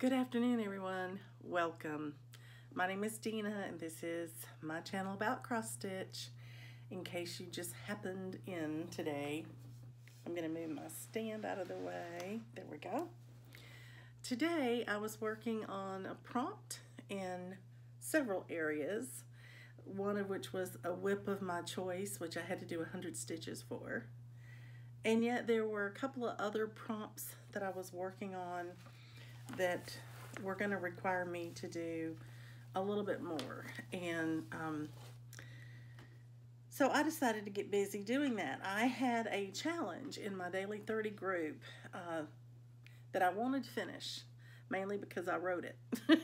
Good afternoon, everyone. Welcome. My name is Dina, and this is my channel about cross stitch. In case you just happened in today, I'm going to move my stand out of the way. There we go. Today, I was working on a prompt in several areas, one of which was a whip of my choice, which I had to do 100 stitches for. And yet there were a couple of other prompts that I was working on that were going to require me to do a little bit more. And um, so I decided to get busy doing that. I had a challenge in my Daily 30 group uh, that I wanted to finish, mainly because I wrote it.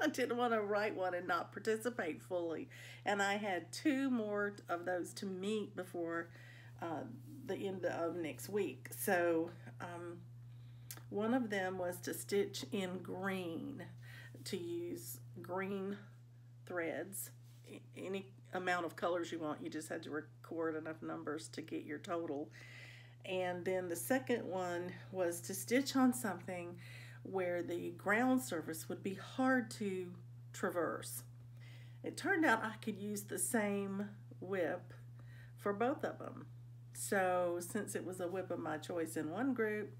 I didn't want to write one and not participate fully. And I had two more of those to meet before uh, the end of next week. So um, one of them was to stitch in green, to use green threads, any amount of colors you want. You just had to record enough numbers to get your total. And then the second one was to stitch on something where the ground surface would be hard to traverse. It turned out I could use the same whip for both of them. So since it was a whip of my choice in one group,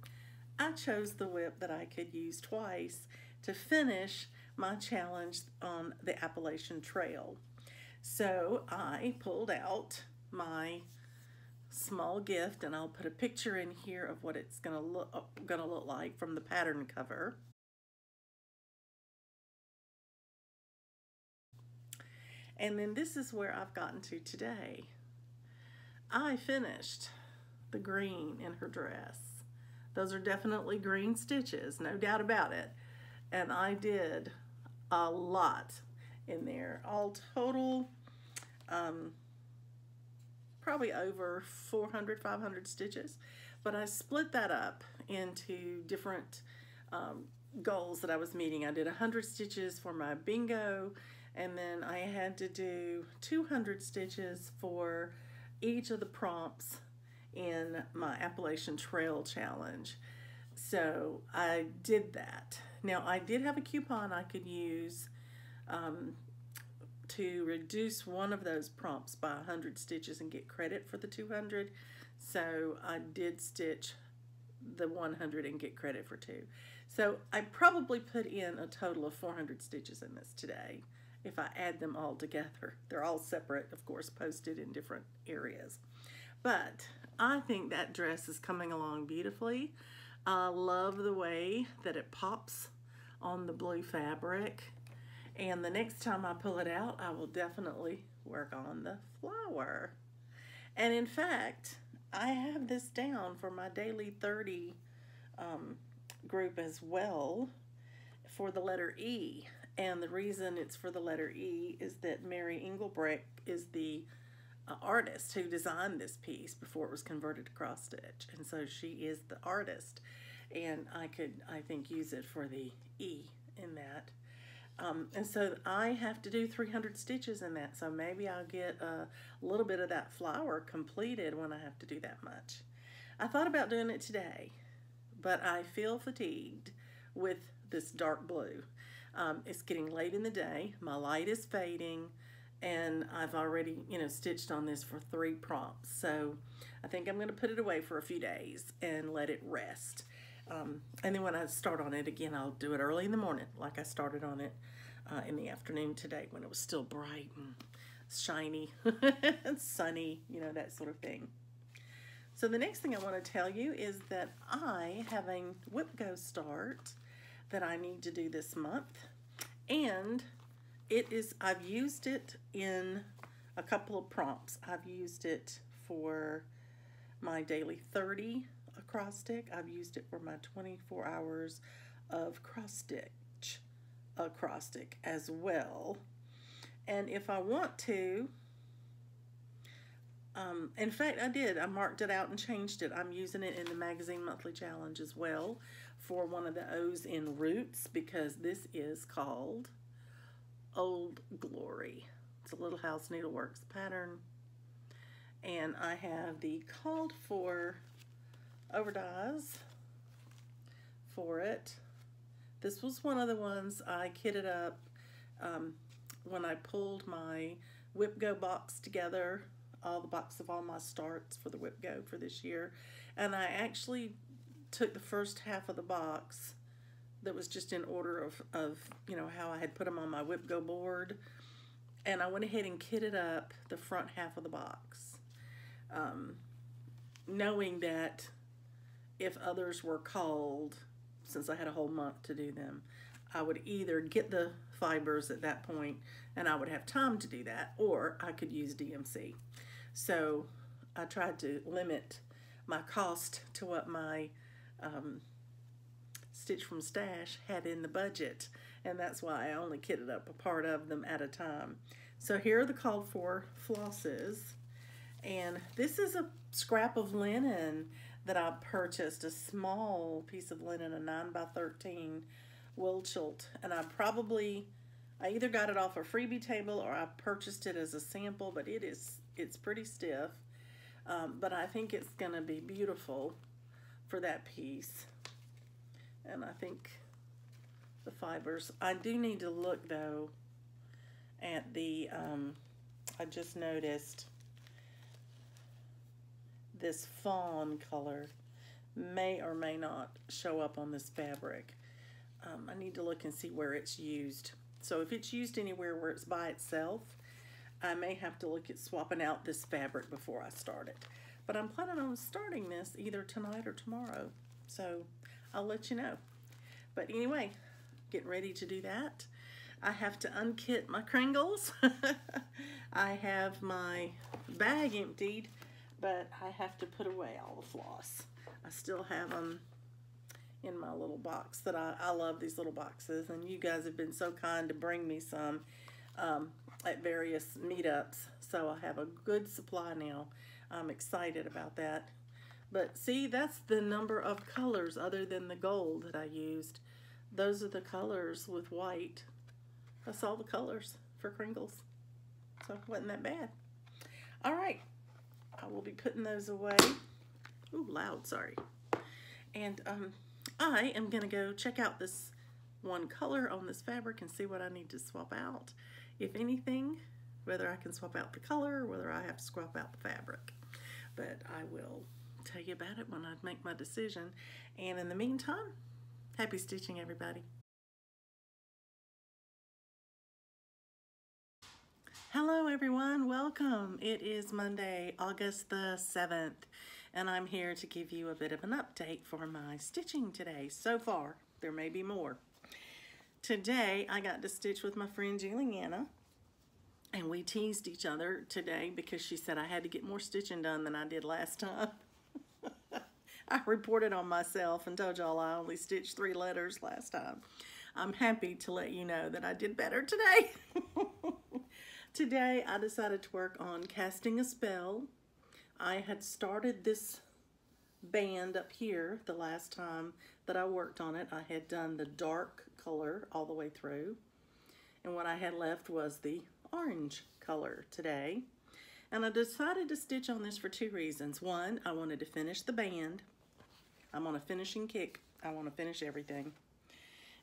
I chose the whip that I could use twice to finish my challenge on the Appalachian Trail. So I pulled out my small gift and I'll put a picture in here of what it's gonna look gonna look like from the pattern cover. And then this is where I've gotten to today. I finished the green in her dress. Those are definitely green stitches, no doubt about it. And I did a lot in there. All total, um, probably over 400, 500 stitches. But I split that up into different um, goals that I was meeting. I did 100 stitches for my bingo, and then I had to do 200 stitches for each of the prompts in my Appalachian Trail Challenge. So I did that. Now I did have a coupon I could use um, to reduce one of those prompts by 100 stitches and get credit for the 200. So I did stitch the 100 and get credit for two. So I probably put in a total of 400 stitches in this today if I add them all together. They're all separate, of course, posted in different areas. But I think that dress is coming along beautifully. I love the way that it pops on the blue fabric. And the next time I pull it out, I will definitely work on the flower. And in fact, I have this down for my daily 30 um, group as well for the letter E. And the reason it's for the letter E is that Mary Englebreit is the uh, artist who designed this piece before it was converted to cross stitch. And so she is the artist. And I could, I think, use it for the E in that. Um, and so I have to do 300 stitches in that. So maybe I'll get a little bit of that flower completed when I have to do that much. I thought about doing it today, but I feel fatigued with this dark blue. Um, it's getting late in the day. My light is fading and I've already, you know, stitched on this for three prompts. So I think I'm going to put it away for a few days and let it rest. Um, and then when I start on it again, I'll do it early in the morning, like I started on it uh, in the afternoon today when it was still bright and shiny and sunny, you know, that sort of thing. So the next thing I want to tell you is that I have a WIP Go start that I need to do this month. And it is, I've used it in a couple of prompts. I've used it for my daily 30 acrostic. I've used it for my 24 hours of cross stitch acrostic as well. And if I want to, um, in fact, I did. I marked it out and changed it. I'm using it in the Magazine Monthly Challenge as well for one of the O's in Roots because this is called Old Glory. It's a Little House Needleworks pattern. And I have the called for overdyes for it. This was one of the ones I kitted up um, when I pulled my Whip Go box together, all the box of all my starts for the Whip Go for this year. And I actually took the first half of the box that was just in order of, of you know, how I had put them on my Whip Go board. And I went ahead and kitted up the front half of the box. Um, knowing that if others were called, since I had a whole month to do them, I would either get the fibers at that point and I would have time to do that, or I could use DMC. So I tried to limit my cost to what my um, Stitch from Stash had in the budget, and that's why I only kitted up a part of them at a time. So here are the called for flosses, and this is a scrap of linen that I purchased, a small piece of linen, a 9 by 13 wool quilt, and I probably, I either got it off a freebie table or I purchased it as a sample, but it is, it's pretty stiff, um, but I think it's going to be beautiful for that piece and I think the fibers. I do need to look though at the, um, I just noticed this fawn color may or may not show up on this fabric. Um, I need to look and see where it's used. So if it's used anywhere where it's by itself, I may have to look at swapping out this fabric before I start it. But I'm planning on starting this either tonight or tomorrow. So I'll let you know. But anyway, getting ready to do that. I have to unkit my Kringles. I have my bag emptied, but I have to put away all the floss. I still have them in my little box that I, I love these little boxes and you guys have been so kind to bring me some um, at various meetups so I have a good supply now. I'm excited about that. But see, that's the number of colors other than the gold that I used. Those are the colors with white. That's all the colors for Kringles. So it wasn't that bad. All right, I will be putting those away. Ooh, loud, sorry. And um, I am gonna go check out this one color on this fabric and see what I need to swap out. If anything, whether I can swap out the color or whether I have to swap out the fabric. But I will tell you about it when I make my decision. And in the meantime, happy stitching, everybody. Hello, everyone. Welcome. It is Monday, August the 7th, and I'm here to give you a bit of an update for my stitching today. So far, there may be more. Today, I got to stitch with my friend Juliana, and we teased each other today because she said I had to get more stitching done than I did last time. I reported on myself and told y'all I only stitched three letters last time. I'm happy to let you know that I did better today. today I decided to work on casting a spell. I had started this band up here the last time that I worked on it. I had done the dark color all the way through. And what I had left was the orange color today. And I decided to stitch on this for two reasons. One, I wanted to finish the band. I'm on a finishing kick. I want to finish everything.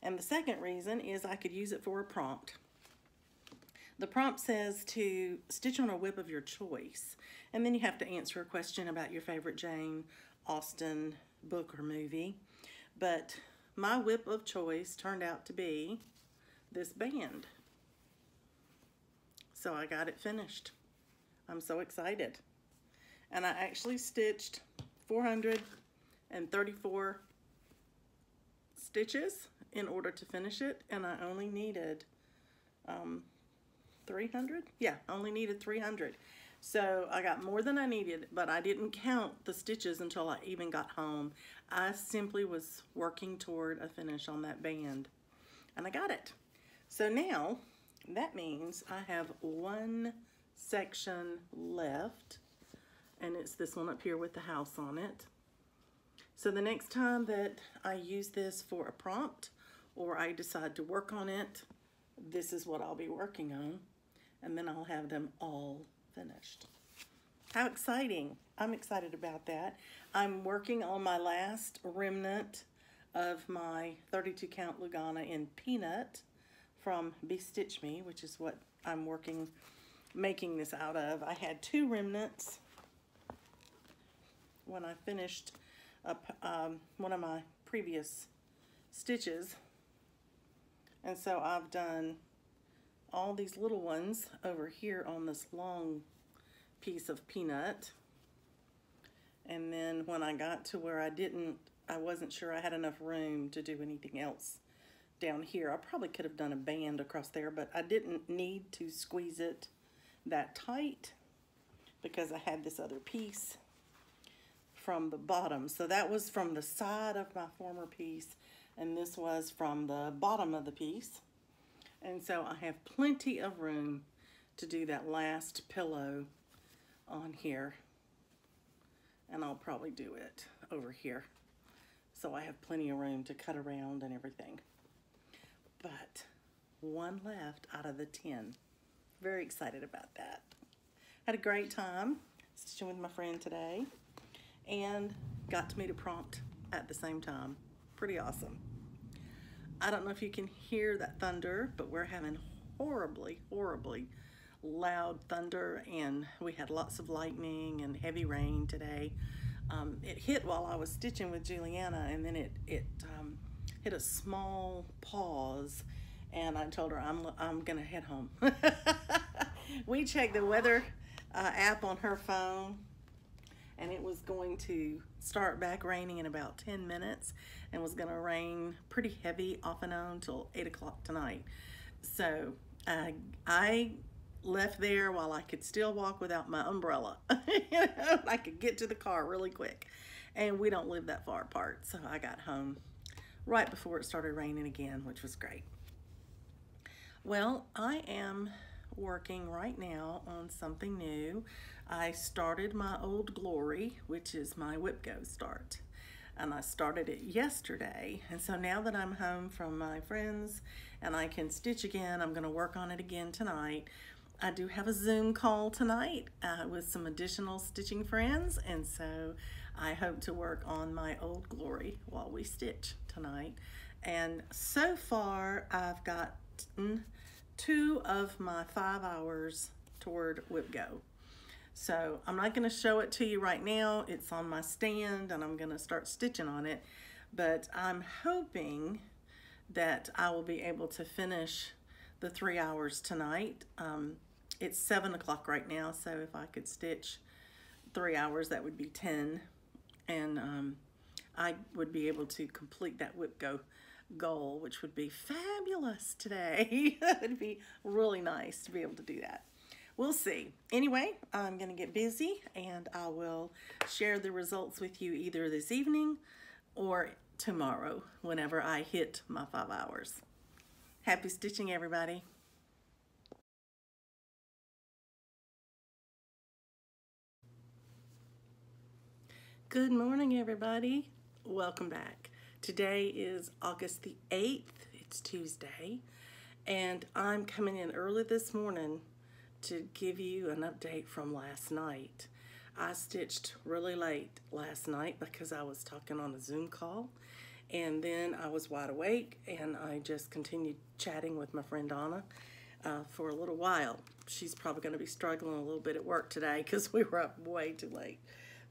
And the second reason is I could use it for a prompt. The prompt says to stitch on a whip of your choice. And then you have to answer a question about your favorite Jane Austen book or movie. But my whip of choice turned out to be this band. So I got it finished. I'm so excited. And I actually stitched 434 stitches in order to finish it. And I only needed um, 300. Yeah, only needed 300. So I got more than I needed, but I didn't count the stitches until I even got home. I simply was working toward a finish on that band and I got it. So now that means I have one section left and it's this one up here with the house on it. So the next time that I use this for a prompt or I decide to work on it, this is what I'll be working on and then I'll have them all finished. How exciting. I'm excited about that. I'm working on my last remnant of my 32 count Lugana in peanut from Be Stitch Me, which is what I'm working, making this out of. I had two remnants when I finished up um, one of my previous stitches. And so I've done all these little ones over here on this long piece of peanut. And then when I got to where I didn't, I wasn't sure I had enough room to do anything else down here. I probably could have done a band across there, but I didn't need to squeeze it that tight because I had this other piece from the bottom. So that was from the side of my former piece, and this was from the bottom of the piece. And so I have plenty of room to do that last pillow on here. And I'll probably do it over here. So I have plenty of room to cut around and everything. But one left out of the 10. Very excited about that. Had a great time stitching with my friend today and got to meet a prompt at the same time. Pretty awesome. I don't know if you can hear that thunder, but we're having horribly, horribly loud thunder and we had lots of lightning and heavy rain today. Um, it hit while I was stitching with Juliana and then it, it um, hit a small pause and I told her I'm, I'm gonna head home. we checked the weather uh, app on her phone and it was going to start back raining in about 10 minutes and was going to rain pretty heavy off and on until 8 o'clock tonight. So uh, I left there while I could still walk without my umbrella. you know, I could get to the car really quick. And we don't live that far apart, so I got home right before it started raining again, which was great. Well, I am working right now on something new. I started my Old Glory, which is my Whip Go start. And I started it yesterday. And so now that I'm home from my friends and I can stitch again, I'm gonna work on it again tonight. I do have a Zoom call tonight uh, with some additional stitching friends. And so I hope to work on my Old Glory while we stitch tonight. And so far I've gotten two of my five hours toward Whip Go. So I'm not gonna show it to you right now. It's on my stand and I'm gonna start stitching on it. But I'm hoping that I will be able to finish the three hours tonight. Um, it's seven o'clock right now, so if I could stitch three hours, that would be 10. And um, I would be able to complete that whip go goal, which would be fabulous today. it would be really nice to be able to do that. We'll see. Anyway, I'm going to get busy and I will share the results with you either this evening or tomorrow whenever I hit my five hours. Happy stitching, everybody. Good morning, everybody. Welcome back. Today is August the 8th. It's Tuesday. And I'm coming in early this morning to give you an update from last night. I stitched really late last night because I was talking on a Zoom call. And then I was wide awake and I just continued chatting with my friend Donna uh, for a little while. She's probably going to be struggling a little bit at work today because we were up way too late.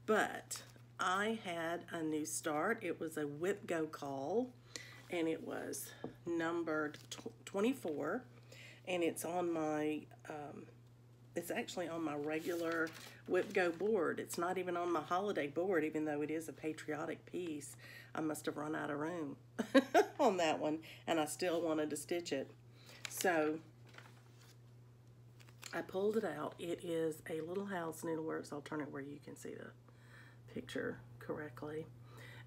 But I had a new start. It was a whip go call and it was numbered 24 and it's on my um, it's actually on my regular whip go board it's not even on my holiday board even though it is a patriotic piece I must have run out of room on that one and I still wanted to stitch it so I pulled it out it is a Little House Needleworks I'll turn it where you can see the picture correctly.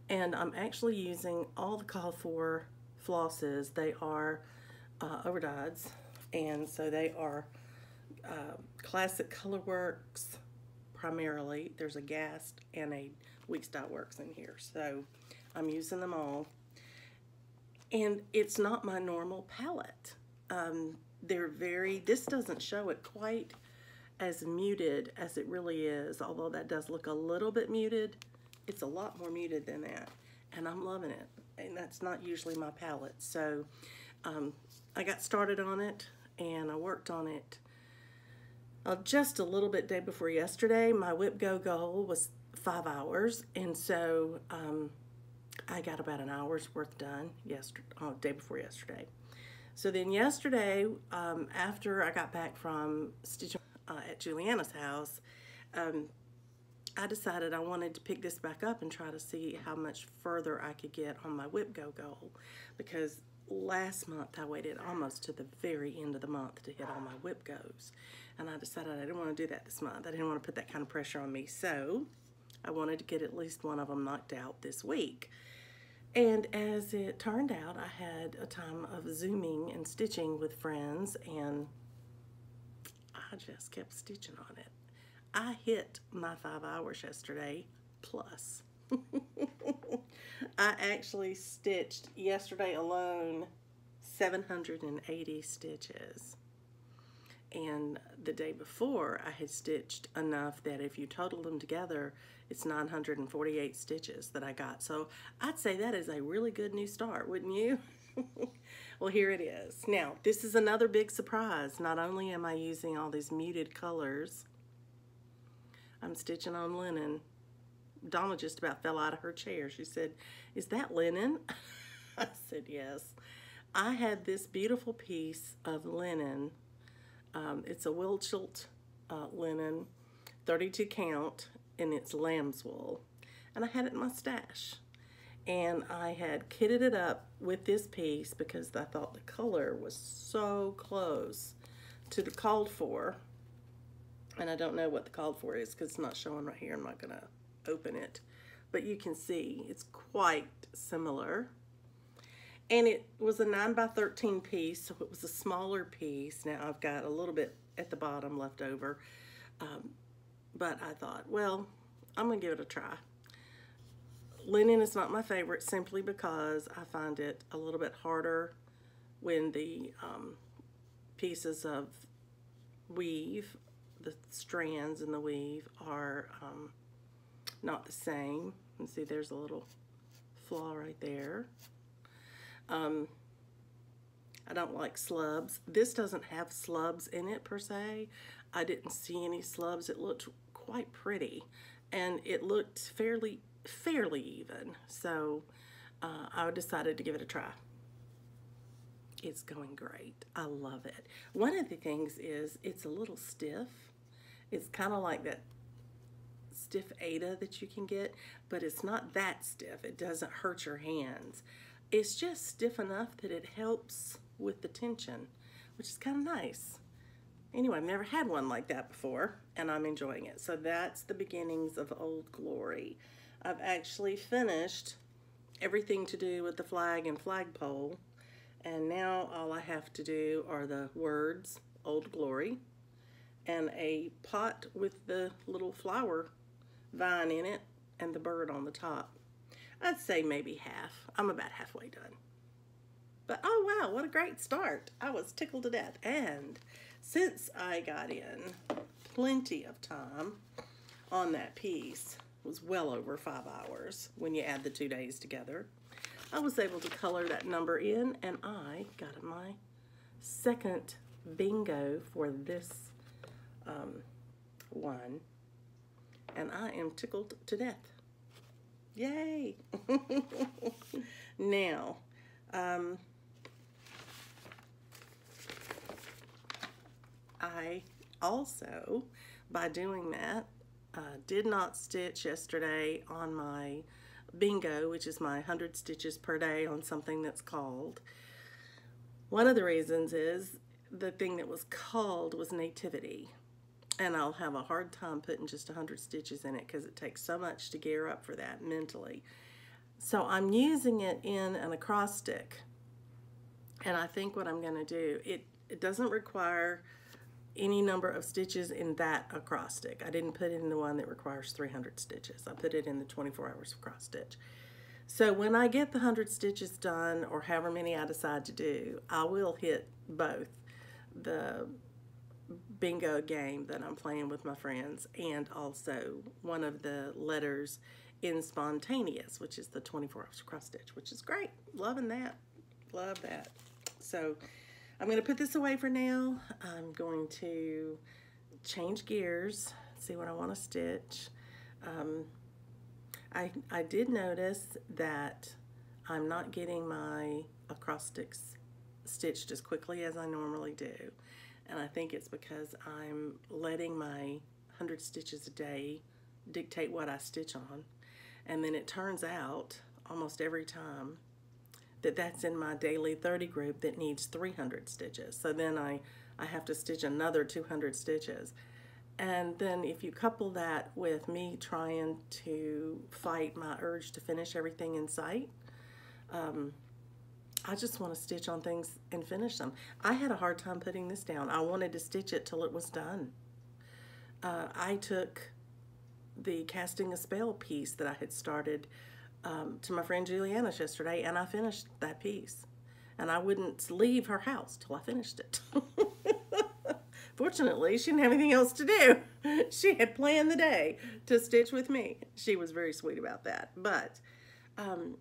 And I'm actually using all the call for flosses. They are uh, overdyes, and so they are uh, Classic Colorworks primarily. There's a Gast and a Weeks Dye Works in here, so I'm using them all. And it's not my normal palette. Um, they're very, this doesn't show it quite as muted as it really is, although that does look a little bit muted. It's a lot more muted than that. and I'm loving it. And that's not usually my palette. So um, I got started on it and I worked on it uh, just a little bit day before yesterday. My whip go goal was five hours, and so um, I got about an hour's worth done yesterday, uh, day before yesterday. So then yesterday, um, after I got back from stitching uh, at Juliana's house, um, I decided I wanted to pick this back up and try to see how much further I could get on my whip go goal because last month I waited almost to the very end of the month to hit all my whip goes and I decided I didn't want to do that this month. I didn't want to put that kind of pressure on me so I wanted to get at least one of them knocked out this week. And as it turned out, I had a time of zooming and stitching with friends, and I just kept stitching on it. I hit my five hours yesterday plus. I actually stitched yesterday alone 780 stitches. And the day before, I had stitched enough that if you total them together, it's 948 stitches that I got. So I'd say that is a really good new start, wouldn't you? well, here it is. Now, this is another big surprise. Not only am I using all these muted colors, I'm stitching on linen. Donna just about fell out of her chair. She said, is that linen? I said, yes. I had this beautiful piece of linen. Um, it's a Wildschild uh, linen, 32 count, and it's lamb's wool. And I had it in my stash. And I had kitted it up with this piece because I thought the color was so close to the called for. And I don't know what the called for is because it's not showing right here. I'm not going to open it. But you can see it's quite similar. And it was a 9 by 13 piece, so it was a smaller piece. Now I've got a little bit at the bottom left over. Um, but I thought, well, I'm gonna give it a try. Linen is not my favorite simply because I find it a little bit harder when the um, pieces of weave, the strands in the weave are um, not the same. And see there's a little flaw right there. Um, I don't like slubs. This doesn't have slubs in it per se. I didn't see any slubs. It looked quite pretty and it looked fairly fairly even so uh, I decided to give it a try it's going great I love it one of the things is it's a little stiff it's kind of like that stiff Aida that you can get but it's not that stiff it doesn't hurt your hands it's just stiff enough that it helps with the tension which is kind of nice Anyway, I've never had one like that before, and I'm enjoying it. So that's the beginnings of Old Glory. I've actually finished everything to do with the flag and flagpole, and now all I have to do are the words, Old Glory, and a pot with the little flower vine in it and the bird on the top. I'd say maybe half. I'm about halfway done. But oh wow, what a great start. I was tickled to death. And since I got in plenty of time on that piece, was well over five hours when you add the two days together. I was able to color that number in and I got my second bingo for this um, one and I am tickled to death. Yay! now, um, I also, by doing that, uh, did not stitch yesterday on my bingo, which is my 100 stitches per day on something that's called. One of the reasons is the thing that was called was nativity. And I'll have a hard time putting just 100 stitches in it because it takes so much to gear up for that mentally. So I'm using it in an acrostic. And I think what I'm going to do, it, it doesn't require any number of stitches in that acrostic. I didn't put it in the one that requires 300 stitches. I put it in the 24 hours of cross stitch. So when I get the 100 stitches done, or however many I decide to do, I will hit both the bingo game that I'm playing with my friends and also one of the letters in Spontaneous, which is the 24 hours cross stitch, which is great. Loving that. Love that. So I'm going to put this away for now. I'm going to change gears, see what I want to stitch. Um, I, I did notice that I'm not getting my acrostics stitched as quickly as I normally do. And I think it's because I'm letting my 100 stitches a day dictate what I stitch on. And then it turns out almost every time that that's in my daily 30 group that needs 300 stitches. So then I, I have to stitch another 200 stitches. And then if you couple that with me trying to fight my urge to finish everything in sight, um, I just want to stitch on things and finish them. I had a hard time putting this down. I wanted to stitch it till it was done. Uh, I took the casting a spell piece that I had started um, to my friend Juliana's yesterday, and I finished that piece. And I wouldn't leave her house till I finished it. Fortunately, she didn't have anything else to do. She had planned the day to stitch with me. She was very sweet about that. But um,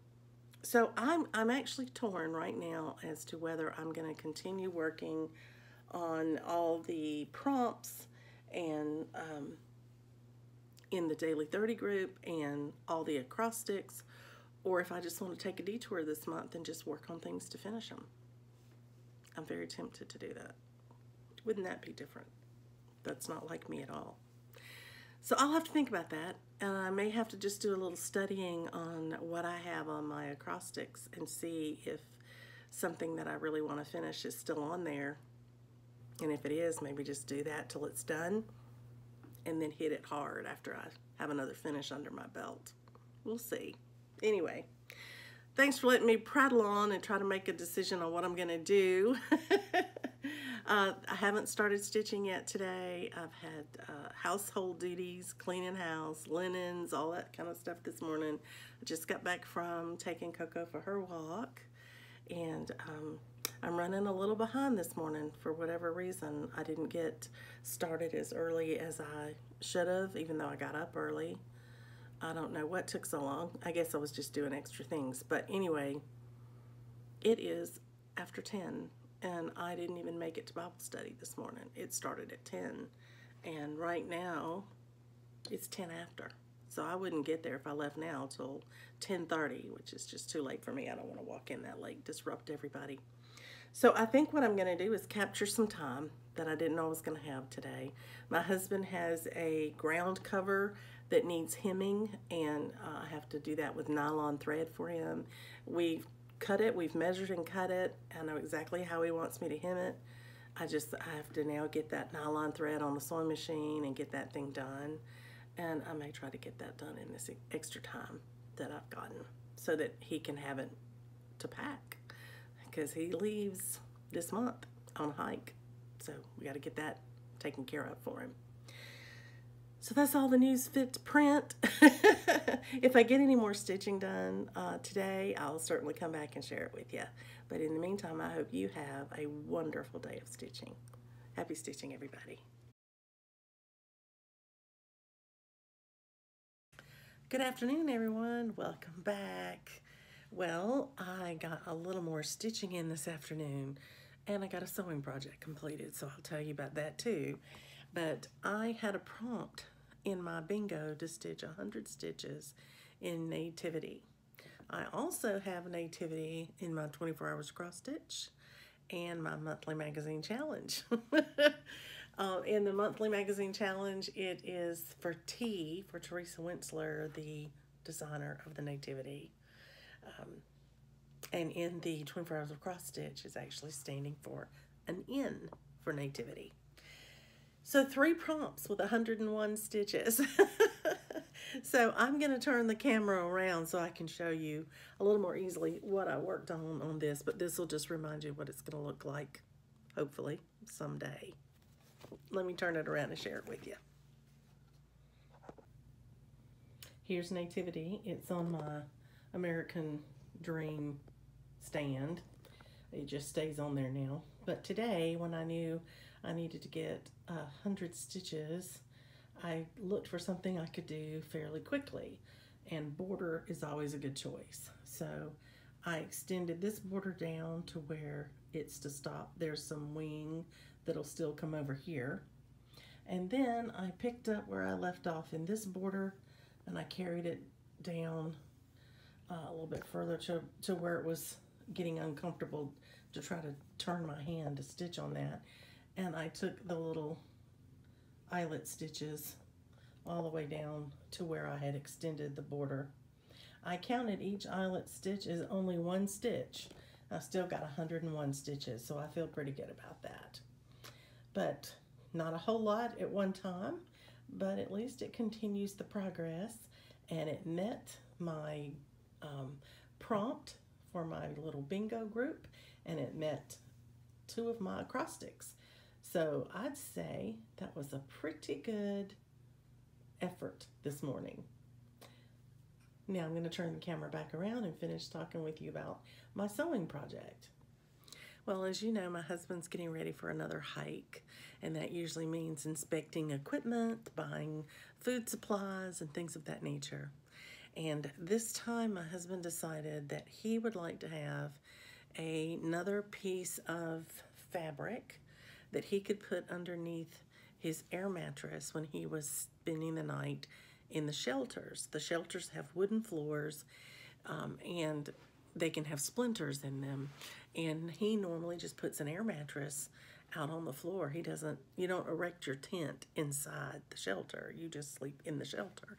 so I'm I'm actually torn right now as to whether I'm going to continue working on all the prompts and um, in the daily 30 group and all the acrostics or if I just want to take a detour this month and just work on things to finish them. I'm very tempted to do that. Wouldn't that be different? That's not like me at all. So I'll have to think about that, and I may have to just do a little studying on what I have on my acrostics and see if something that I really want to finish is still on there. And if it is, maybe just do that till it's done and then hit it hard after I have another finish under my belt. We'll see. Anyway, thanks for letting me prattle on and try to make a decision on what I'm going to do. uh, I haven't started stitching yet today. I've had uh, household duties, cleaning house, linens, all that kind of stuff this morning. I just got back from taking Coco for her walk and um, I'm running a little behind this morning for whatever reason. I didn't get started as early as I should have, even though I got up early. I don't know what took so long. I guess I was just doing extra things. But anyway, it is after 10, and I didn't even make it to Bible study this morning. It started at 10, and right now it's 10 after. So I wouldn't get there if I left now till 10.30, which is just too late for me. I don't want to walk in that late, disrupt everybody. So I think what I'm going to do is capture some time that I didn't know I was going to have today. My husband has a ground cover that needs hemming, and uh, I have to do that with nylon thread for him. We've cut it, we've measured and cut it. I know exactly how he wants me to hem it. I just I have to now get that nylon thread on the sewing machine and get that thing done. And I may try to get that done in this extra time that I've gotten so that he can have it to pack because he leaves this month on a hike. So we got to get that taken care of for him. So that's all the news fit to print. if I get any more stitching done uh, today, I'll certainly come back and share it with you. But in the meantime, I hope you have a wonderful day of stitching. Happy stitching, everybody. Good afternoon, everyone. Welcome back. Well, I got a little more stitching in this afternoon and I got a sewing project completed, so I'll tell you about that too. But I had a prompt in my bingo to stitch 100 stitches in Nativity. I also have Nativity in my 24 hours cross stitch and my monthly magazine challenge. Uh, in the monthly magazine challenge, it is for T, for Teresa Wentzler, the designer of the Nativity. Um, and in the 24 Hours of Cross Stitch is actually standing for an N for Nativity. So three prompts with 101 stitches. so I'm going to turn the camera around so I can show you a little more easily what I worked on on this, but this will just remind you what it's going to look like, hopefully, someday let me turn it around and share it with you. Here's Nativity. It's on my American Dream stand. It just stays on there now. But today, when I knew I needed to get a hundred stitches, I looked for something I could do fairly quickly. and border is always a good choice. So I extended this border down to where it's to stop. There's some wing that'll still come over here. And then I picked up where I left off in this border and I carried it down uh, a little bit further to, to where it was getting uncomfortable to try to turn my hand to stitch on that. And I took the little eyelet stitches all the way down to where I had extended the border. I counted each eyelet stitch as only one stitch. I still got 101 stitches, so I feel pretty good about that. But not a whole lot at one time, but at least it continues the progress and it met my um, prompt for my little bingo group and it met two of my acrostics. So I'd say that was a pretty good effort this morning. Now I'm going to turn the camera back around and finish talking with you about my sewing project. Well, as you know, my husband's getting ready for another hike, and that usually means inspecting equipment, buying food supplies, and things of that nature. And this time, my husband decided that he would like to have another piece of fabric that he could put underneath his air mattress when he was spending the night in the shelters. The shelters have wooden floors um, and they can have splinters in them. And he normally just puts an air mattress out on the floor. He doesn't, you don't erect your tent inside the shelter. You just sleep in the shelter.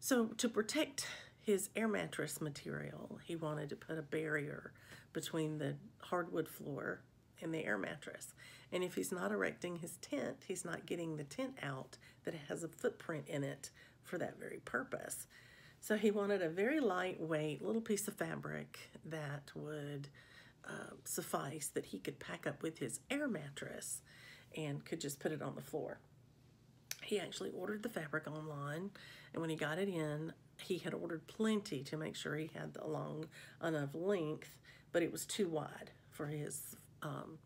So to protect his air mattress material, he wanted to put a barrier between the hardwood floor and the air mattress. And if he's not erecting his tent, he's not getting the tent out that has a footprint in it for that very purpose. So he wanted a very lightweight little piece of fabric that would uh, suffice that he could pack up with his air mattress and could just put it on the floor. He actually ordered the fabric online, and when he got it in, he had ordered plenty to make sure he had a long enough length, but it was too wide for his um,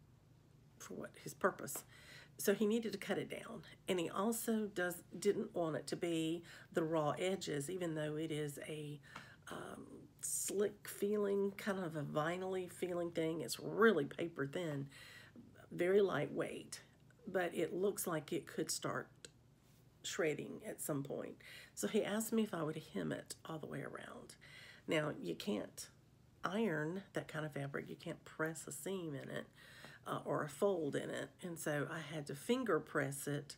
for what his purpose. So he needed to cut it down. And he also does didn't want it to be the raw edges, even though it is a um, slick feeling, kind of a vinyl feeling thing. It's really paper thin, very lightweight, but it looks like it could start shredding at some point. So he asked me if I would hem it all the way around. Now, you can't iron that kind of fabric. You can't press a seam in it uh, or a fold in it. And so I had to finger press it.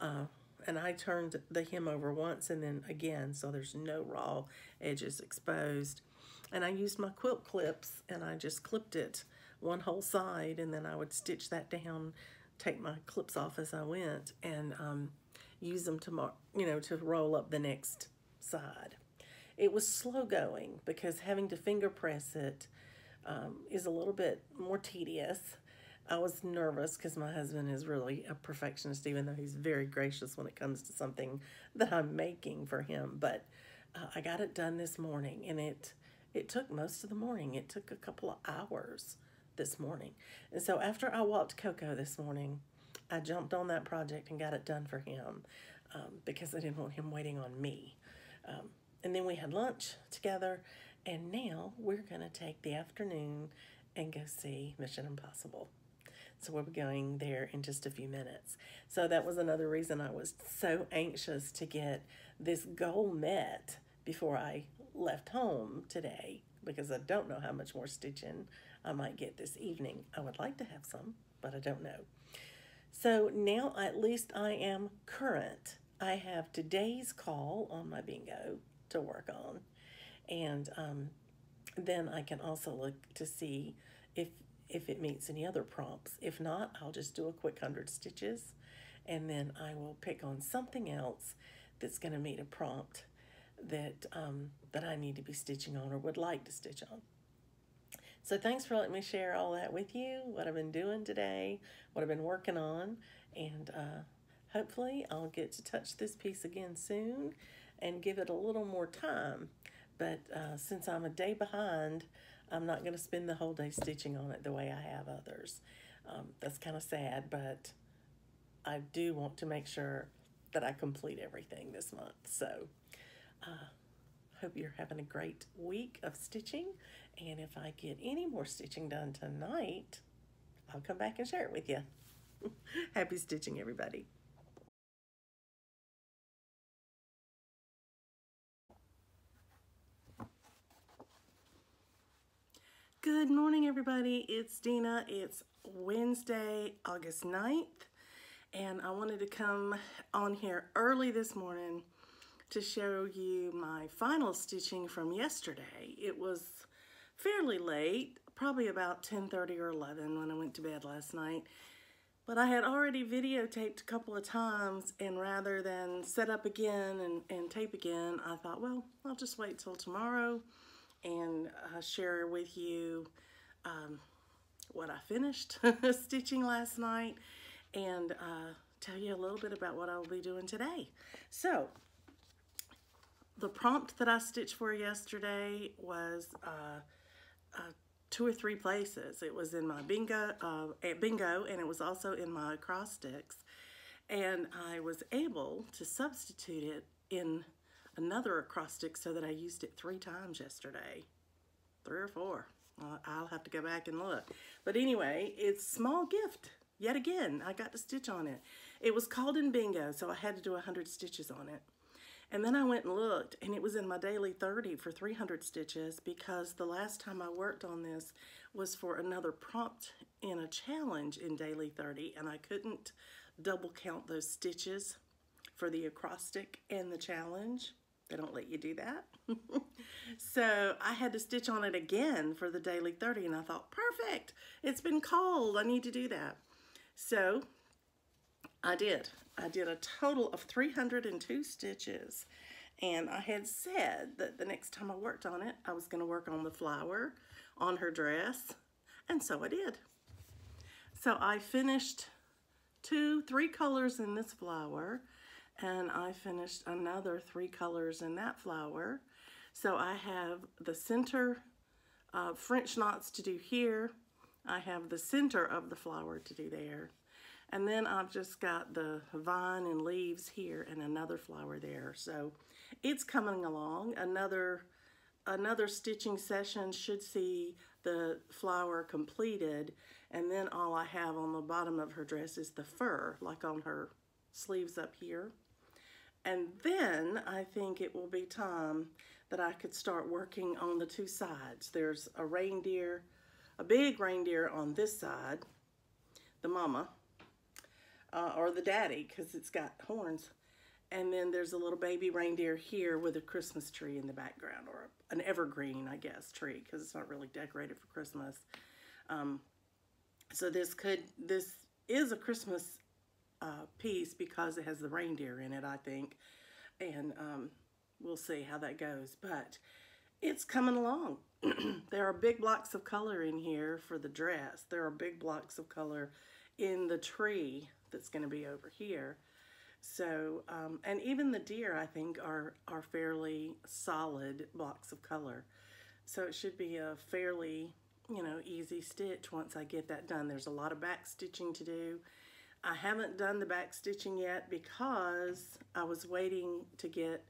Uh, and I turned the hem over once and then again so there's no raw edges exposed. And I used my quilt clips and I just clipped it one whole side and then I would stitch that down, take my clips off as I went and um, use them to, mark, you know, to roll up the next side. It was slow going because having to finger press it um, is a little bit more tedious I was nervous because my husband is really a perfectionist, even though he's very gracious when it comes to something that I'm making for him. But uh, I got it done this morning, and it it took most of the morning. It took a couple of hours this morning. And so after I walked Coco this morning, I jumped on that project and got it done for him um, because I didn't want him waiting on me. Um, and then we had lunch together, and now we're going to take the afternoon and go see Mission Impossible. So we'll be going there in just a few minutes. So that was another reason I was so anxious to get this goal met before I left home today because I don't know how much more stitching I might get this evening. I would like to have some, but I don't know. So now at least I am current. I have today's call on my bingo to work on. And um, then I can also look to see if if it meets any other prompts. If not, I'll just do a quick 100 stitches and then I will pick on something else that's going to meet a prompt that, um, that I need to be stitching on or would like to stitch on. So thanks for letting me share all that with you, what I've been doing today, what I've been working on, and uh, hopefully I'll get to touch this piece again soon and give it a little more time. But uh, since I'm a day behind, I'm not going to spend the whole day stitching on it the way I have others. Um, that's kind of sad, but I do want to make sure that I complete everything this month. So Uh, hope you're having a great week of stitching. And if I get any more stitching done tonight, I'll come back and share it with you. Happy stitching, everybody. Good morning, everybody. It's Dina. It's Wednesday, August 9th, and I wanted to come on here early this morning to show you my final stitching from yesterday. It was fairly late, probably about 10.30 or 11 when I went to bed last night, but I had already videotaped a couple of times, and rather than set up again and, and tape again, I thought, well, I'll just wait till tomorrow and uh, share with you um, what I finished stitching last night and uh, tell you a little bit about what I'll be doing today. So, the prompt that I stitched for yesterday was uh, uh, two or three places. It was in my bingo, uh, at bingo, and it was also in my acrostics. And I was able to substitute it in another acrostic so that I used it three times yesterday. Three or four. I'll have to go back and look. But anyway, it's small gift. Yet again, I got to stitch on it. It was called in bingo, so I had to do 100 stitches on it. And then I went and looked, and it was in my daily 30 for 300 stitches because the last time I worked on this was for another prompt in a challenge in daily 30, and I couldn't double count those stitches for the acrostic and the challenge. They don't let you do that. so I had to stitch on it again for the daily 30 and I thought, perfect, it's been cold, I need to do that. So I did. I did a total of 302 stitches and I had said that the next time I worked on it, I was gonna work on the flower on her dress and so I did. So I finished two, three colors in this flower and I finished another three colors in that flower. So I have the center uh, French knots to do here. I have the center of the flower to do there. And then I've just got the vine and leaves here and another flower there. So it's coming along. Another, another stitching session should see the flower completed. And then all I have on the bottom of her dress is the fur, like on her sleeves up here. And then I think it will be time that I could start working on the two sides. There's a reindeer, a big reindeer on this side, the mama, uh, or the daddy, because it's got horns. And then there's a little baby reindeer here with a Christmas tree in the background, or an evergreen, I guess, tree, because it's not really decorated for Christmas. Um, so this could, this is a Christmas uh, piece because it has the reindeer in it, I think. And um, we'll see how that goes. But it's coming along. there are big blocks of color in here for the dress. There are big blocks of color in the tree that's going to be over here. So, um, and even the deer, I think, are, are fairly solid blocks of color. So it should be a fairly, you know, easy stitch once I get that done. There's a lot of back stitching to do. I haven't done the back stitching yet because I was waiting to get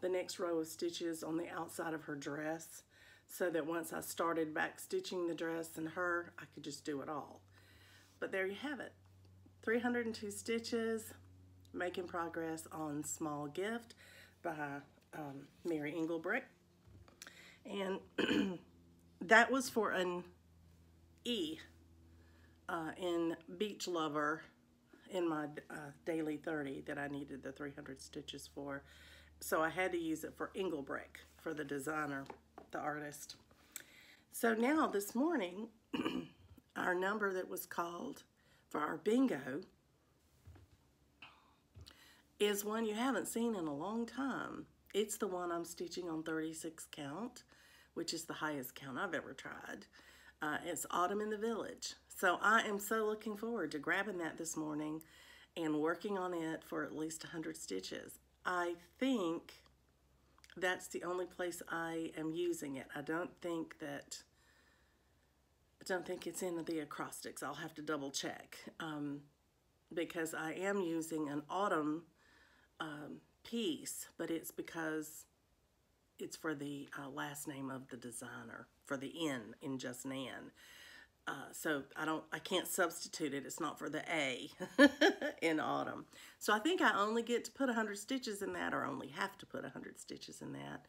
the next row of stitches on the outside of her dress so that once I started back stitching the dress and her, I could just do it all. But there you have it. 302 stitches, making progress on Small Gift by um, Mary Englebreit. And that was for an E uh, in Beach Lover in my uh, daily 30 that I needed the 300 stitches for. So I had to use it for Englebreit, for the designer, the artist. So now this morning, our number that was called for our bingo is one you haven't seen in a long time. It's the one I'm stitching on 36 count, which is the highest count I've ever tried. Uh, it's Autumn in the Village. So I am so looking forward to grabbing that this morning and working on it for at least 100 stitches. I think that's the only place I am using it. I don't think that, I don't think it's in the acrostics. I'll have to double check um, because I am using an autumn um, piece, but it's because it's for the uh, last name of the designer, for the N in Just Nan. Uh, so I don't, I can't substitute it. It's not for the A in autumn. So I think I only get to put 100 stitches in that or only have to put 100 stitches in that.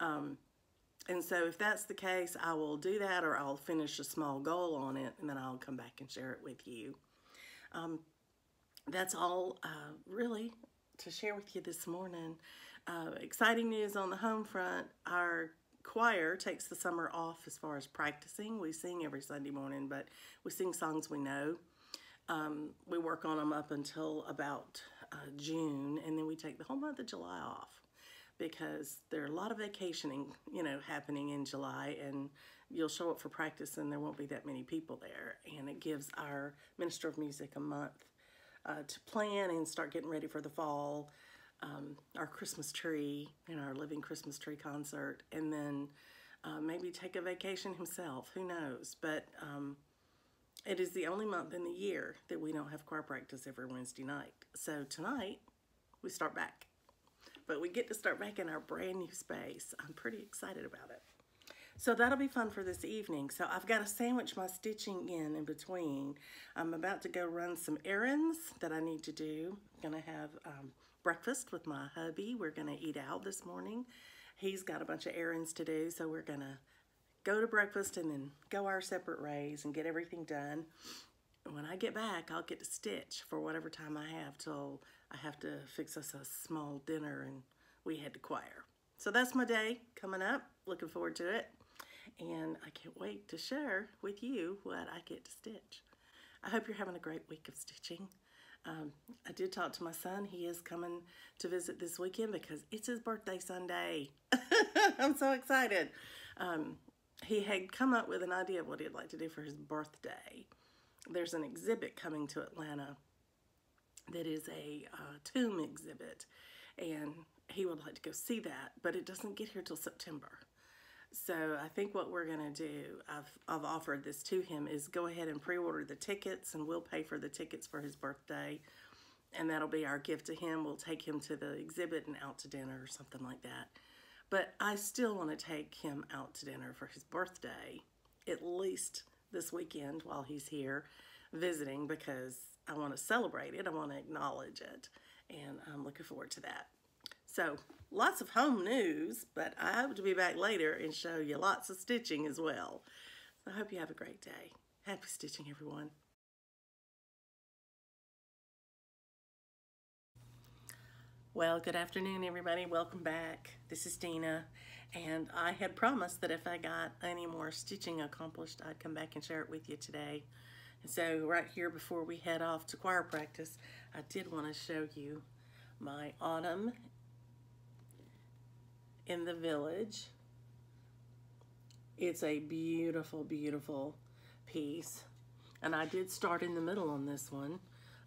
Um, and so if that's the case, I will do that or I'll finish a small goal on it and then I'll come back and share it with you. Um, that's all uh, really to share with you this morning. Uh, exciting news on the home front. Our choir takes the summer off as far as practicing. We sing every Sunday morning, but we sing songs we know. Um, we work on them up until about uh, June, and then we take the whole month of July off because there are a lot of vacationing, you know, happening in July, and you'll show up for practice, and there won't be that many people there, and it gives our minister of music a month uh, to plan and start getting ready for the fall um, our Christmas tree and our Living Christmas Tree concert, and then uh, maybe take a vacation himself. Who knows? But um, it is the only month in the year that we don't have choir practice every Wednesday night. So tonight we start back, but we get to start back in our brand new space. I'm pretty excited about it. So that'll be fun for this evening. So I've got to sandwich my stitching in in between. I'm about to go run some errands that I need to do. I'm going to have um, breakfast with my hubby. We're going to eat out this morning. He's got a bunch of errands to do, so we're going to go to breakfast and then go our separate ways and get everything done. And when I get back, I'll get to stitch for whatever time I have till I have to fix us a small dinner and we head to choir. So that's my day coming up. Looking forward to it. And I can't wait to share with you what I get to stitch. I hope you're having a great week of stitching. Um, I did talk to my son. He is coming to visit this weekend because it's his birthday Sunday. I'm so excited. Um, he had come up with an idea of what he'd like to do for his birthday. There's an exhibit coming to Atlanta that is a uh, tomb exhibit, and he would like to go see that, but it doesn't get here till September. So I think what we're going to do, I've, I've offered this to him, is go ahead and pre-order the tickets and we'll pay for the tickets for his birthday. And that'll be our gift to him. We'll take him to the exhibit and out to dinner or something like that. But I still want to take him out to dinner for his birthday, at least this weekend while he's here visiting because I want to celebrate it. I want to acknowledge it. And I'm looking forward to that. So lots of home news, but I hope to be back later and show you lots of stitching as well. I hope you have a great day. Happy stitching, everyone. Well, good afternoon, everybody. Welcome back. This is Dina, and I had promised that if I got any more stitching accomplished, I'd come back and share it with you today. And so right here before we head off to choir practice, I did want to show you my autumn in the village. It's a beautiful, beautiful piece. And I did start in the middle on this one.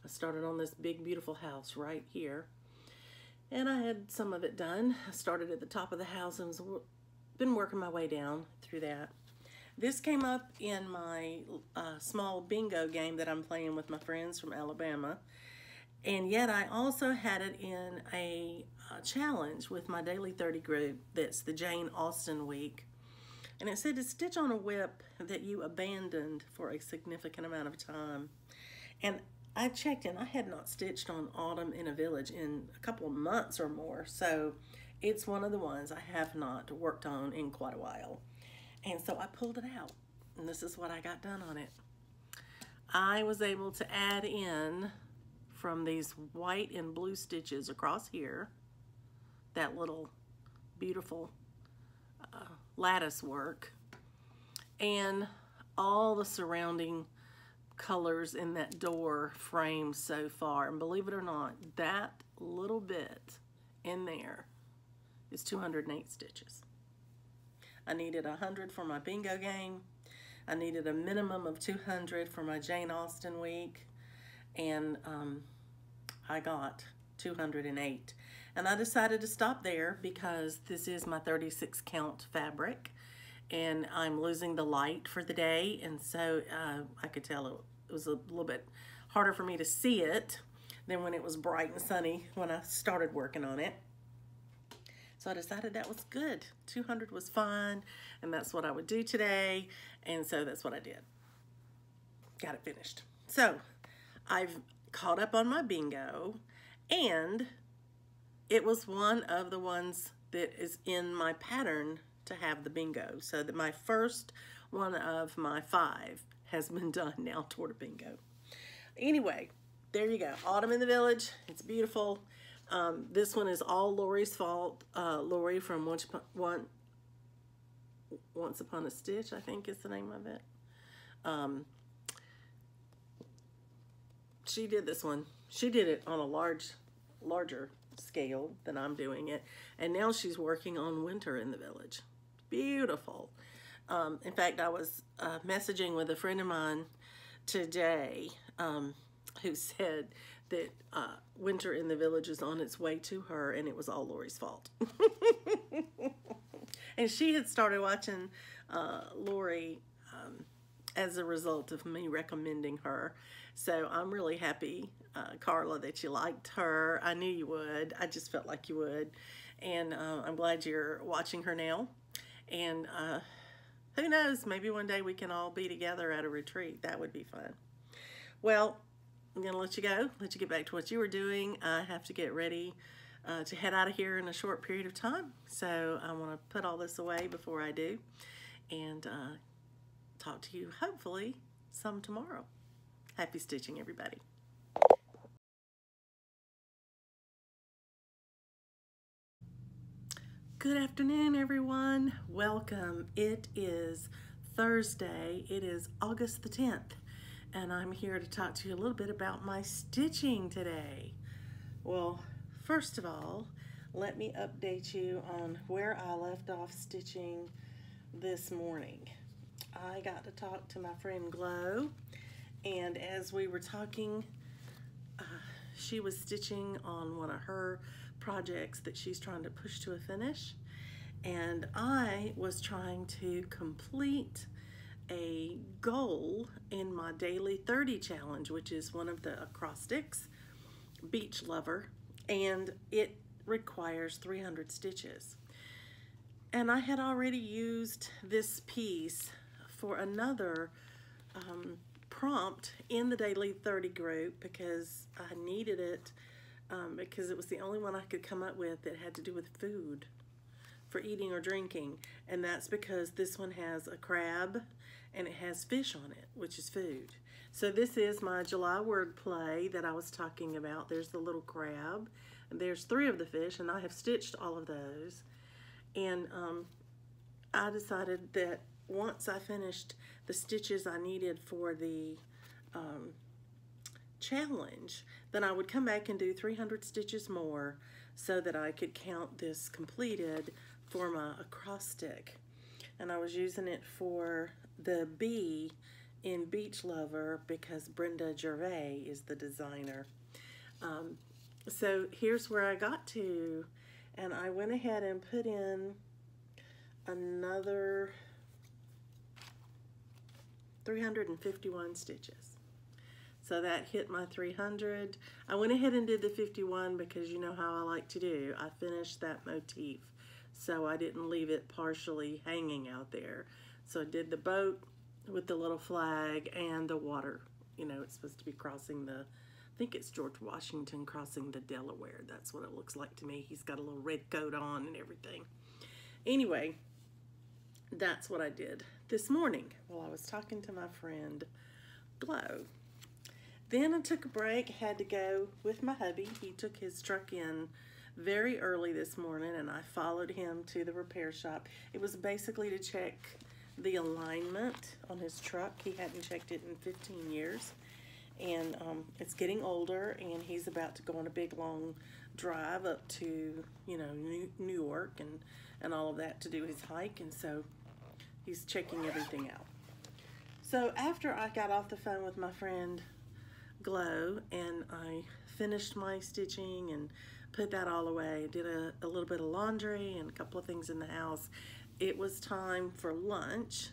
I started on this big, beautiful house right here. And I had some of it done. I started at the top of the house and was been working my way down through that. This came up in my uh, small bingo game that I'm playing with my friends from Alabama. And yet I also had it in a, a challenge with my Daily 30 group that's the Jane Austen week. And it said to stitch on a WIP that you abandoned for a significant amount of time. And I checked and I had not stitched on Autumn in a Village in a couple of months or more. So it's one of the ones I have not worked on in quite a while. And so I pulled it out and this is what I got done on it. I was able to add in from these white and blue stitches across here, that little beautiful uh, lattice work, and all the surrounding colors in that door frame so far. And believe it or not, that little bit in there is 208 stitches. I needed 100 for my bingo game. I needed a minimum of 200 for my Jane Austen week. And um, I got 208. And I decided to stop there because this is my 36 count fabric and I'm losing the light for the day. And so uh, I could tell it was a little bit harder for me to see it than when it was bright and sunny when I started working on it. So I decided that was good. 200 was fine, and that's what I would do today. And so that's what I did. Got it finished. So I've caught up on my bingo, and it was one of the ones that is in my pattern to have the bingo. So that my first one of my five has been done now toward a bingo. Anyway, there you go. Autumn in the Village. It's beautiful. Um, this one is all Lori's fault. Uh, Lori from Once Upon, one, Once Upon a Stitch, I think is the name of it. Um, she did this one. She did it on a large, larger scale than I'm doing it. And now she's working on Winter in the Village. Beautiful. Um, in fact, I was uh, messaging with a friend of mine today um, who said that uh, Winter in the Village is on its way to her and it was all Lori's fault. and she had started watching uh, Lori um, as a result of me recommending her. So I'm really happy, uh, Carla, that you liked her. I knew you would. I just felt like you would. And uh, I'm glad you're watching her now. And uh, who knows, maybe one day we can all be together at a retreat. That would be fun. Well, I'm going to let you go, let you get back to what you were doing. I have to get ready uh, to head out of here in a short period of time. So I want to put all this away before I do and uh, talk to you hopefully some tomorrow. Happy stitching, everybody. Good afternoon, everyone. Welcome. It is Thursday. It is August the 10th, and I'm here to talk to you a little bit about my stitching today. Well, first of all, let me update you on where I left off stitching this morning. I got to talk to my friend Glow, and as we were talking, uh, she was stitching on one of her projects that she's trying to push to a finish. And I was trying to complete a goal in my daily 30 challenge, which is one of the acrostics, Beach Lover, and it requires 300 stitches. And I had already used this piece for another um, prompt in the daily 30 group because I needed it um, because it was the only one I could come up with that had to do with food for eating or drinking. And that's because this one has a crab and it has fish on it, which is food. So this is my July word play that I was talking about. There's the little crab. And there's three of the fish and I have stitched all of those. And um, I decided that once I finished the stitches I needed for the um, challenge, then I would come back and do 300 stitches more so that I could count this completed for my acrostic. And I was using it for the B in Beach Lover because Brenda Gervais is the designer. Um, so here's where I got to and I went ahead and put in another 351 stitches. So that hit my 300. I went ahead and did the 51 because you know how I like to do. I finished that motif. So I didn't leave it partially hanging out there. So I did the boat with the little flag and the water. You know, it's supposed to be crossing the, I think it's George Washington crossing the Delaware. That's what it looks like to me. He's got a little red coat on and everything. Anyway, that's what I did this morning while I was talking to my friend Glow. Then I took a break, had to go with my hubby. He took his truck in very early this morning and I followed him to the repair shop. It was basically to check the alignment on his truck. He hadn't checked it in 15 years. And um, it's getting older and he's about to go on a big long drive up to, you know, New, New York and, and all of that to do his hike. And so he's checking everything out. So after I got off the phone with my friend Glow and I finished my stitching and put that all away. Did a, a little bit of laundry and a couple of things in the house. It was time for lunch.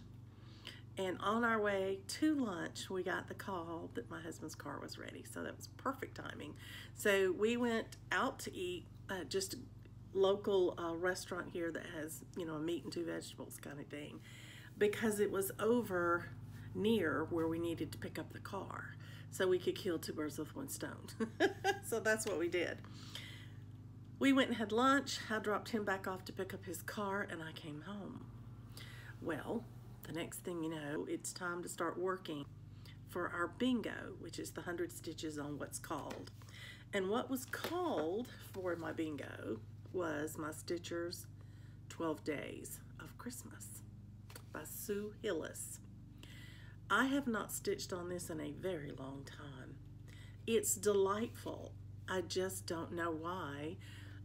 And on our way to lunch, we got the call that my husband's car was ready. So that was perfect timing. So we went out to eat uh, just local uh, restaurant here that has, you know, a meat and two vegetables kind of thing because it was over near where we needed to pick up the car. So we could kill two birds with one stone. so that's what we did. We went and had lunch. I dropped him back off to pick up his car and I came home. Well, the next thing you know, it's time to start working for our bingo, which is the 100 stitches on what's called. And what was called for my bingo was my Stitchers 12 Days of Christmas by Sue Hillis. I have not stitched on this in a very long time. It's delightful. I just don't know why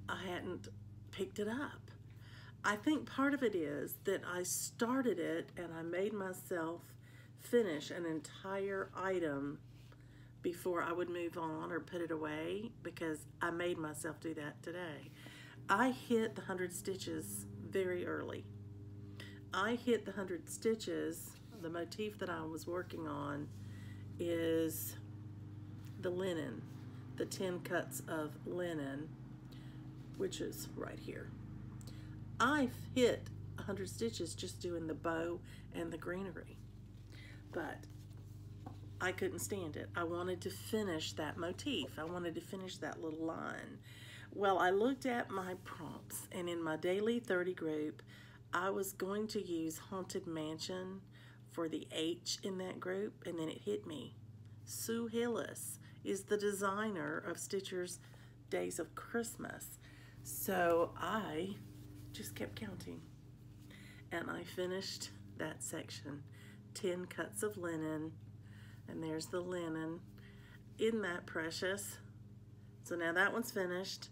I hadn't picked it up. I think part of it is that I started it and I made myself finish an entire item before I would move on or put it away because I made myself do that today. I hit the 100 stitches very early. I hit the 100 stitches, the motif that I was working on is the linen, the 10 cuts of linen, which is right here. I've hit 100 stitches just doing the bow and the greenery, but I couldn't stand it. I wanted to finish that motif. I wanted to finish that little line. Well, I looked at my prompts and in my daily 30 group, I was going to use Haunted Mansion for the H in that group and then it hit me. Sue Hillis is the designer of Stitcher's Days of Christmas. So I just kept counting and I finished that section. 10 cuts of linen and there's the linen. Isn't that precious? So now that one's finished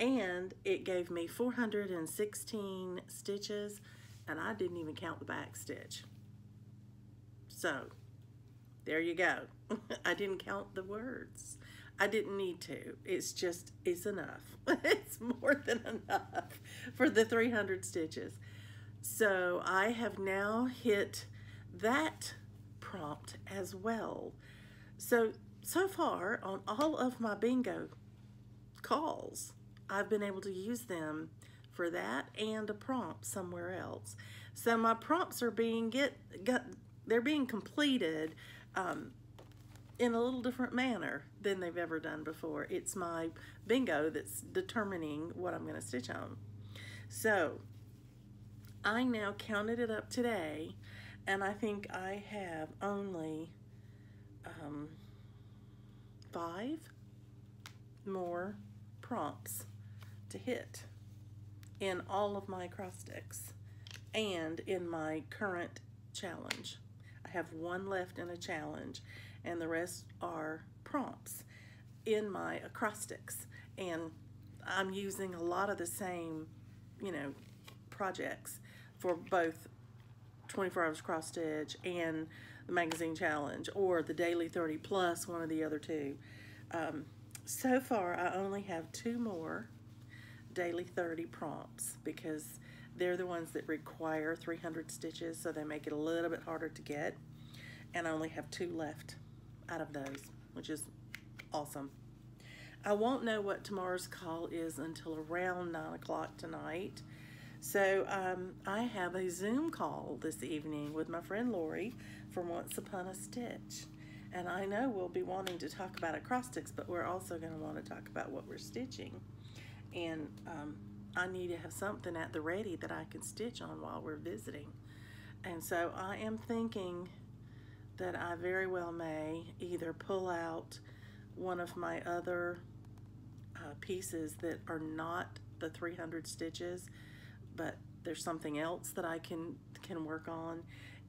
and it gave me 416 stitches and I didn't even count the back stitch. So there you go. I didn't count the words. I didn't need to. It's just, it's enough. it's more than enough for the 300 stitches. So I have now hit that prompt as well. So, so far on all of my bingo calls, I've been able to use them for that and a prompt somewhere else. So my prompts are being get got they're being completed um, in a little different manner than they've ever done before. It's my bingo that's determining what I'm going to stitch on. So I now counted it up today and I think I have only um, five more prompts to hit in all of my acrostics and in my current challenge. Have one left in a challenge and the rest are prompts in my acrostics. And I'm using a lot of the same you know projects for both 24 hours cross stitch and the magazine challenge or the daily 30 plus one of the other two. Um, so far I only have two more daily 30 prompts because they're the ones that require 300 stitches so they make it a little bit harder to get and I only have two left out of those which is awesome. I won't know what tomorrow's call is until around 9 o'clock tonight. So um, I have a Zoom call this evening with my friend Lori from Once Upon a Stitch. And I know we'll be wanting to talk about acrostics, but we're also going to want to talk about what we're stitching and um, I need to have something at the ready that I can stitch on while we're visiting. And so I am thinking that I very well may either pull out one of my other uh, pieces that are not the 300 stitches, but there's something else that I can can work on,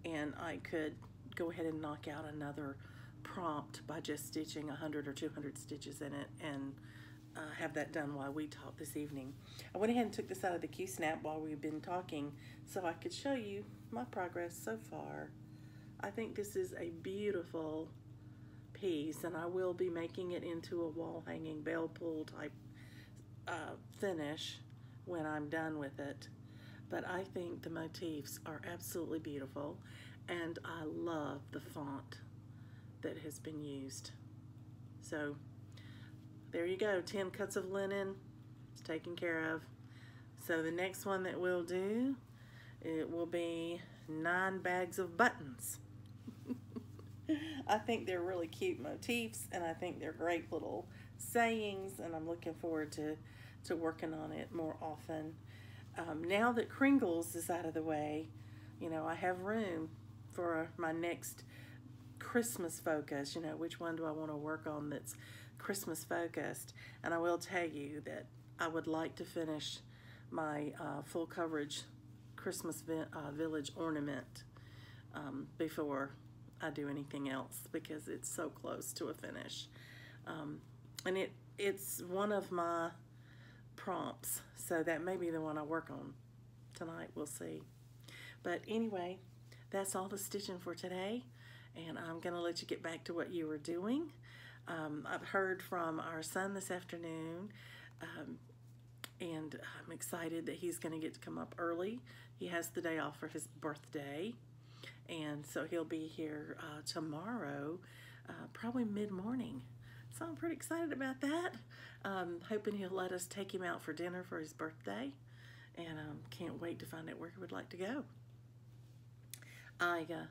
and I could go ahead and knock out another prompt by just stitching 100 or 200 stitches in it and uh, have that done while we talk this evening. I went ahead and took this out of the Q-Snap while we've been talking so I could show you my progress so far. I think this is a beautiful piece and I will be making it into a wall hanging bell pull type uh, finish when I'm done with it. But I think the motifs are absolutely beautiful and I love the font that has been used. So there you go, 10 cuts of linen. It's taken care of. So the next one that we'll do, it will be nine bags of buttons. I think they're really cute motifs and I think they're great little sayings and I'm looking forward to, to working on it more often. Um, now that Kringles is out of the way, you know, I have room for my next Christmas focus. You know, which one do I want to work on that's Christmas focused? And I will tell you that I would like to finish my uh, full coverage Christmas vi uh, village ornament um, before I do anything else because it's so close to a finish. Um, and it it's one of my prompts, so that may be the one I work on tonight. We'll see. But anyway, that's all the stitching for today, and I'm going to let you get back to what you were doing. Um, I've heard from our son this afternoon, um, and I'm excited that he's going to get to come up early. He has the day off for his birthday, and so he'll be here uh, tomorrow, uh, probably mid-morning. So I'm pretty excited about that. Um, hoping he'll let us take him out for dinner for his birthday, and um, can't wait to find out where he would like to go. I uh,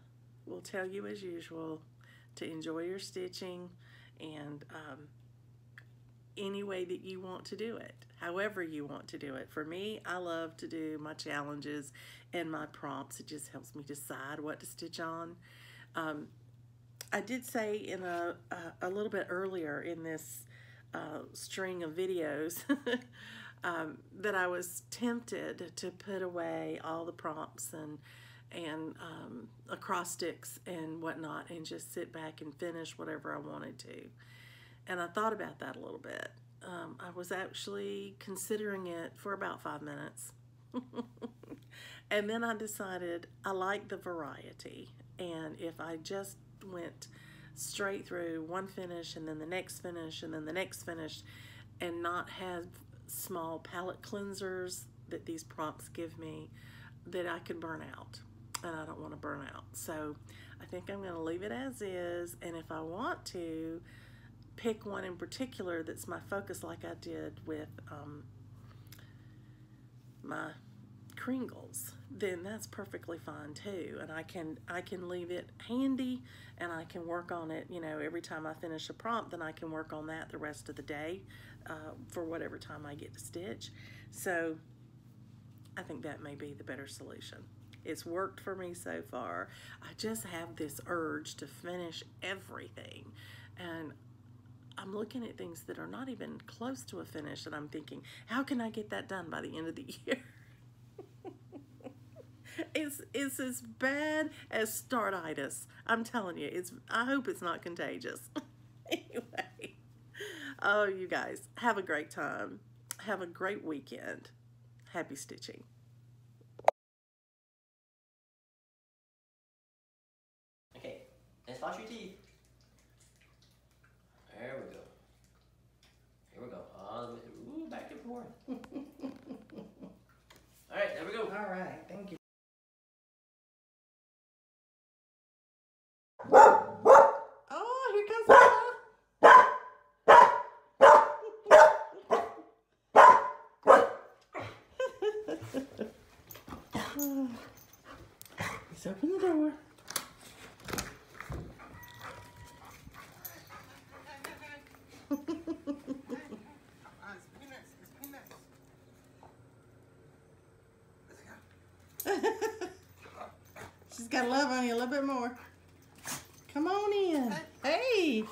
will tell you as usual to enjoy your stitching and um, any way that you want to do it, however you want to do it. For me, I love to do my challenges and my prompts. It just helps me decide what to stitch on. Um, I did say in a, a, a, little bit earlier in this uh, string of videos um, that I was tempted to put away all the prompts and and um, acrostics and whatnot and just sit back and finish whatever I wanted to. And I thought about that a little bit. Um, I was actually considering it for about five minutes. and then I decided I like the variety. And if I just went straight through one finish and then the next finish and then the next finish and not have small palette cleansers that these prompts give me that I could burn out and I don't want to burn out. So I think I'm going to leave it as is. And if I want to pick one in particular that's my focus like I did with um, my Kringles, then that's perfectly fine too. And I can I can leave it handy and I can work on it, you know, every time I finish a prompt, then I can work on that the rest of the day uh, for whatever time I get to stitch. So I think that may be the better solution. It's worked for me so far. I just have this urge to finish everything. And I'm looking at things that are not even close to a finish and I'm thinking, how can I get that done by the end of the year? it's it's as bad as startitis. I'm telling you, it's I hope it's not contagious. anyway. Oh, you guys, have a great time. Have a great weekend. Happy stitching. Floss your teeth. There we go. Here we go. All the way through. Ooh, back and forth. All right, there we go. All right, thank you. Oh, here comes Let's open the door. got love on you a little bit more. Come on in. Hey.